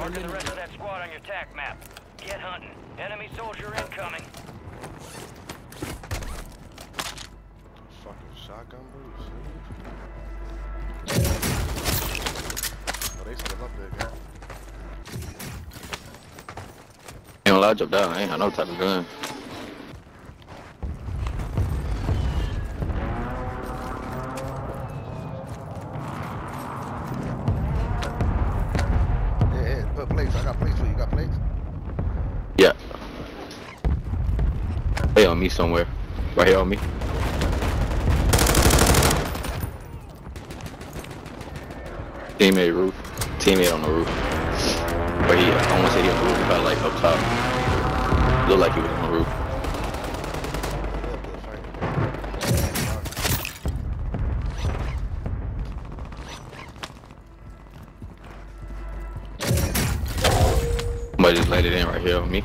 Marking the rest of that squad on your tac map. Get hunting. Enemy soldier incoming. Fucking shotgun boots. Oh, they still up there, gang. Ain't gonna lie, jump down. I ain't got no type of gun. Me somewhere. Right here on me. Teammate roof. Teammate on the roof. But he, I want to say he on the roof, but like up top. Look like he was on the roof. Somebody just landed in right here on me.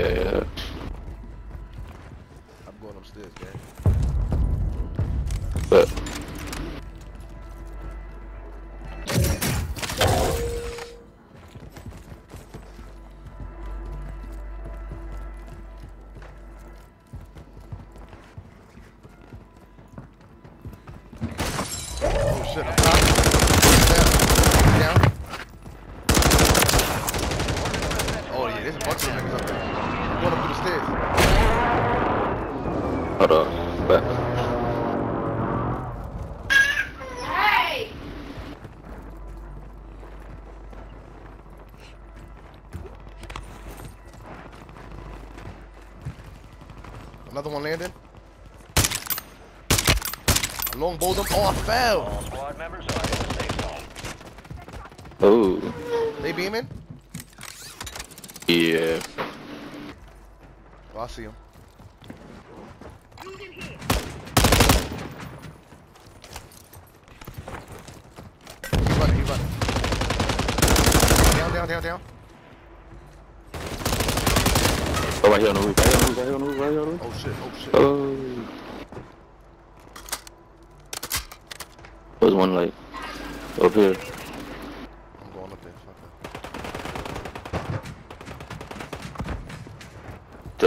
Yeah. I'm going upstairs, gang. But Oh shit, I'm down. Down. Down. Oh yeah, there's a bunch of niggas up there. I'm going up through the stairs. hold on. But Another one landed. I longbowed him. Oh, I fell. All squad members are in the safe zone. oh They beaming? yeah. I see him. He's running, he's running. Down, down, down, down. Oh, right here on the roof. Right here on the roof. Right here on the roof. Right here on the roof. Oh shit, oh shit. Oh. There's one like up here. I'm going up there, fuck that.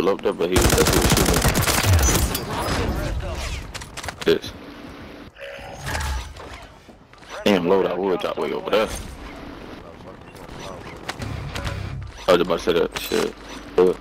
Still up there, but he what he's shooting. This. Damn, load I would drop way over there. I was about to say that shit. But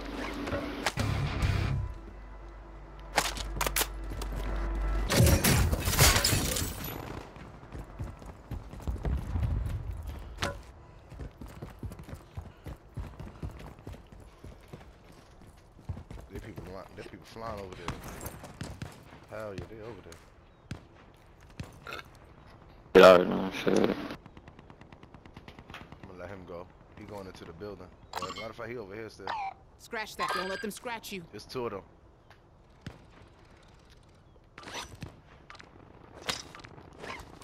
li- people flying over there. Hell yeah, they over there. get out of there, shit. I'm gonna let him go. He going into the building. Well, matter of fact, he over here still. Scratch that. Don't let them scratch you. It's two of them.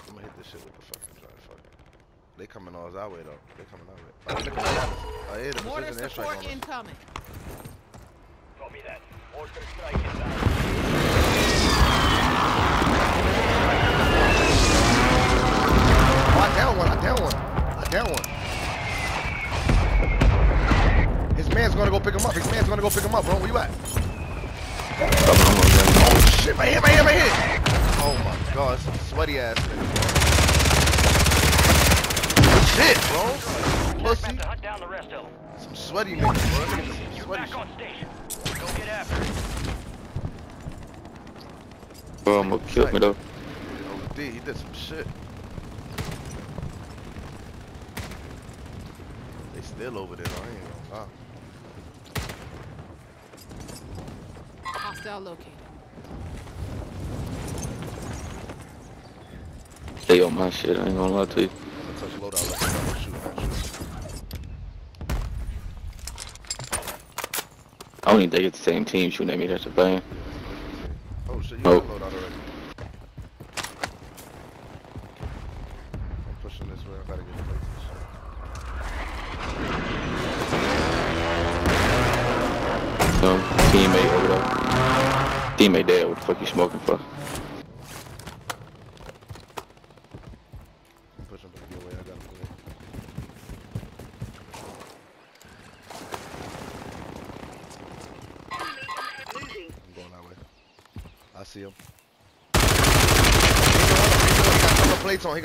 I'm gonna hit this shit with the fucking drive. Fuck it. They coming all our way though. They coming our way. Oh, they coming at us. Oh yeah, the Mortar precision airstrike support on us. incoming. Copy that. Mortar strike inbound. Oh, I down one. I down one. I down one. His man's gonna go pick him up. His man's gonna go pick him up, bro. Where you at? Oh shit! Right here! Right here! Right here! Oh my god! Some sweaty ass nigga. Shit, bro. Pussy. about to hunt down the rest of them. Some sweaty niggas, bro. Some sweaty back shit. on station. Go get after it. Bro, I'm gonna kill me though. OD, he did some shit. They still over there, though. I ain't gonna lie. Hostile located. They on my shit, I ain't gonna lie to you. I don't even think they get the same team shooting at me, that's a thing. Oh, so you oh. got loadout already. I'm pushing this way, I gotta get places. Some teammate over there. Teammate dead, what the fuck you smoking for?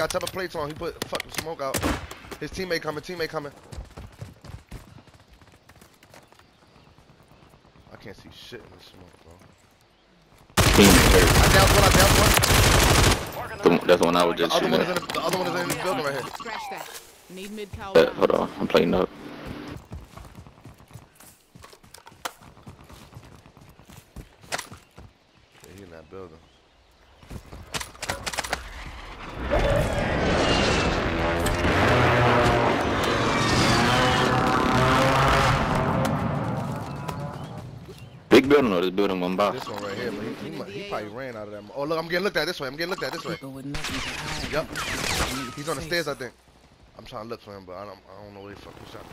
Got temper plates on. He put fucking smoke out. His teammate coming. Teammate coming. I can't see shit in the smoke, bro. Teammate. I downed one. I downed one. The, that's the one I was just other shooting one is at. the, the other one is in this building right here. Scratch that. Need mid cow. Uh, hold on, I'm playing up. Big building or this building one by? This one right here, but he, he, mu- he probably ran out of that. Oh look, I'm getting looked at this way. I'm getting looked at this way. People with nothing to hide. Yep. He's on the stairs, I think. I'm trying to look for him, but I don't, I don't know where the fuck he shot.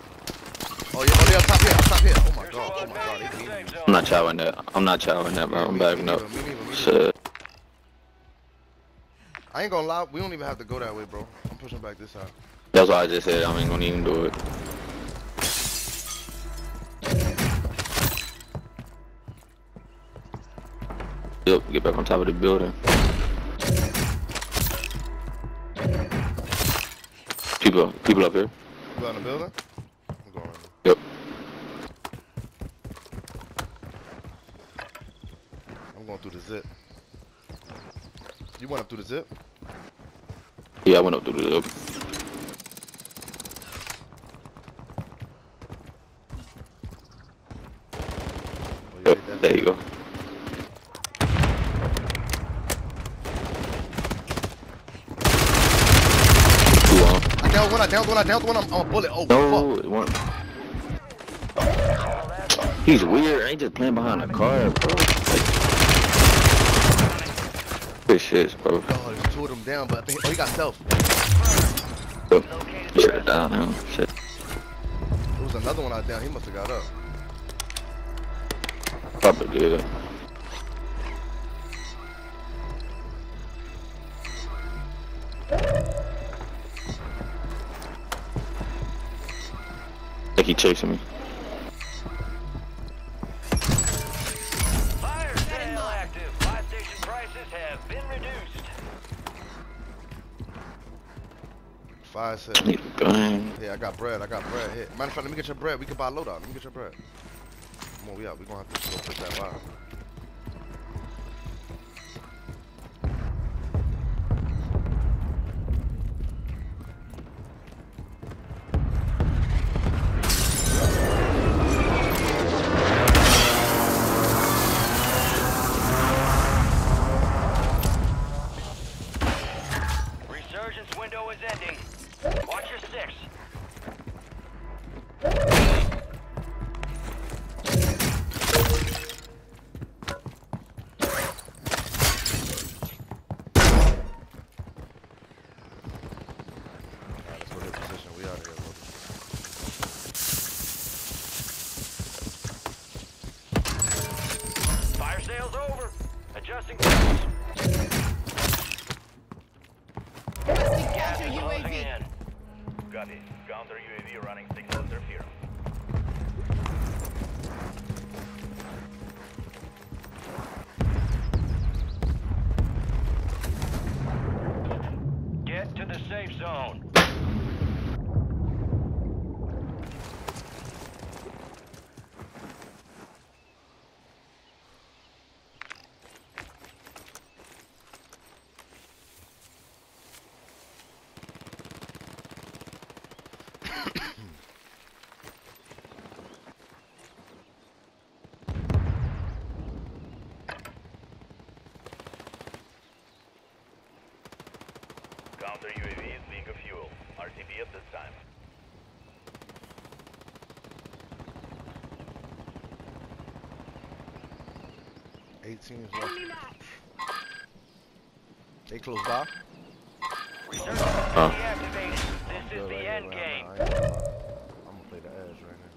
Oh yeah, oh yeah, up top here, up top here. Oh my god, oh my god, he beat me. I'm not chowing that. I'm not chowing that, bro. I'm backing up. Shit. I ain't gonna lie, we don't even have to go that way, bro. I'm pushing back this side. That's why I just said I ain't gonna even do it. Yep, get back on top of the building. People, people up here. You in the building? I'm going. Yep. I'm going through the zip. You went up through the zip? Yeah, I went up through the. Oh, you Yep, hit that there you zip. go. Two on. I downed one, I downed one, one. I'm, I'm a bullet. Oh, No, fuck. weren't. He's weird. I ain't just playing behind a car, bro. Like, good shit, bro. Oh, there's two of them down, but I think, oh, he got self. Shut it down now. Shit. There was another one out there. He must have got up. Probably good. He chasing me. Fire sale active. Buy station prices have been reduced. Five set. Need a. Yeah, I got bread. I got bread. Here. Matter of fact, let me get your bread. We can buy a loadout. Let me get your bread. Come on, we out. We gonna have to go push that bar. Adjusting course. Gas Counter UAV. in. Copy. Counter UAV running signal interference. Get to the safe zone. Counter UAV is being a fuel. RTB at this time. Eighteen is left. They close off. Resurgence Huh. deactivated. This is the end game. nah, I ain't gonna lie. I'm gonna play the edge right now.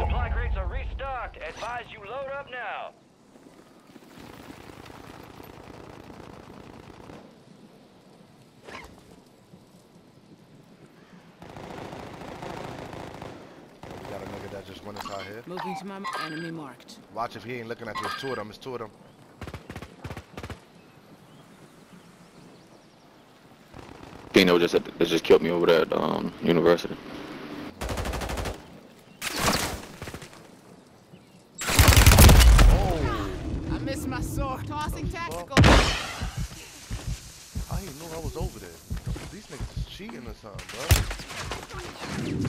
Supply crates are restocked. Advise you load up now. We got a nigga that just went inside here. Moving to my enemy marked. Watch if he ain't looking at you. It's two of them. It's two of them. Dino just they just killed me over there at um university. Oh, I missed my sword. Tossing tactical. I didn't know I was over there. These niggas is cheating or something,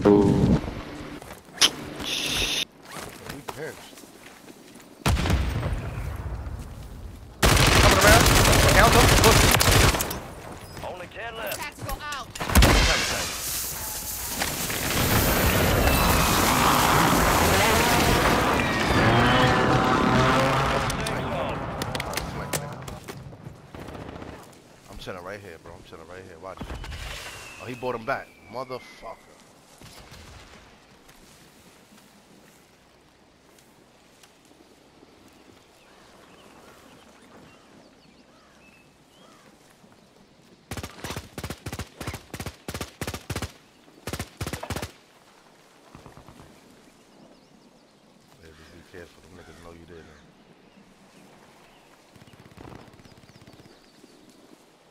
bro. Ooh. We pinched. Coming around. Count them. Pussy. Only 10 left. Tactical out. I'm chilling right here, bro. I'm chilling right here. Watch. Oh, he brought him back. Motherfucker. Yeah, just be careful. Them niggas know you there now.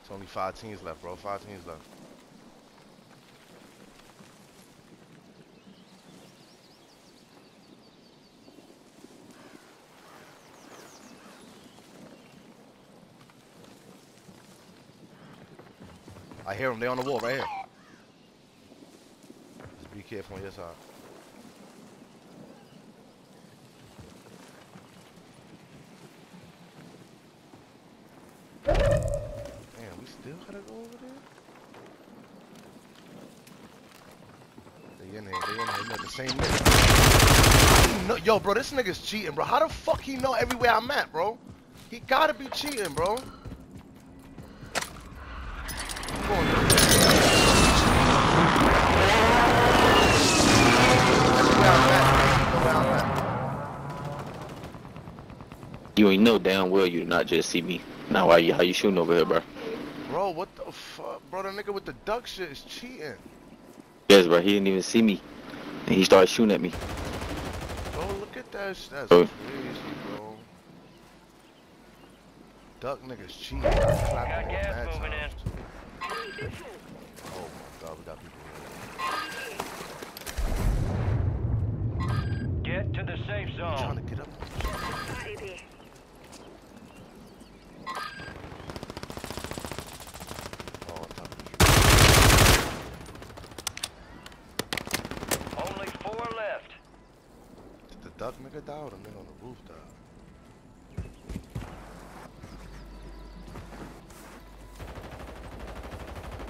It's only five teams left, bro. Five teams left. I hear them. They on the wall right here. Just be careful on your side. Damn, we still gotta go over there? They in here, they in here, they the same nigga. No, yo, bro, this nigga's cheating, bro. How the fuck he know everywhere I'm at, bro? He gotta be cheating, bro. Come on, yo. Everywhere I'm at, he know where I'm at. You ain't know damn well you did not just see me. Now why you how you shooting over here, bro? Bro, what the fuck? Bro, the nigga with the duck shit is cheating. Yes, bro. He didn't even see me, and he started shooting at me. Bro, look at that. sh- That's Oh. crazy, bro. Duck niggas cheating. I Got gas moving times, too. Oh my god, we got people here. Get to the safe I'm trying zone. to get up. Oh, on top of the tree. Only four left. Did the duck nigga die or the nigga on the roof?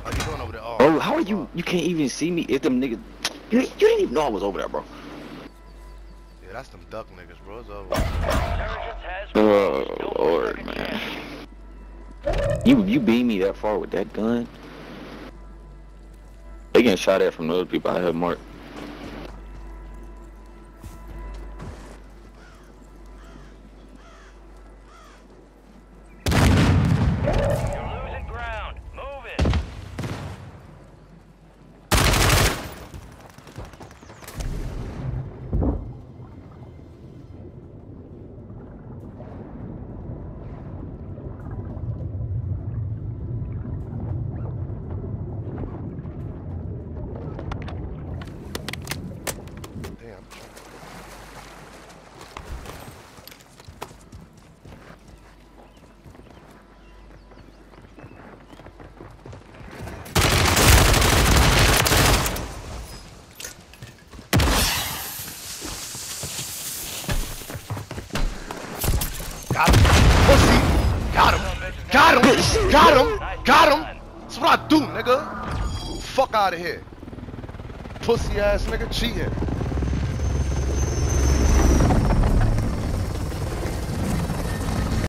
How you doing over there? Oh, Bro, how are you? You can't even see me. If them niggas, you, you didn't even know I was over there, bro. Yeah, that's them duck niggas, bro. It's over. Oh Lord, man. You you beat me that far with that gun. They getting shot at from those people I have marked. Got him. Got him. That's what I do, nigga. Fuck out of here. Pussy ass nigga cheating.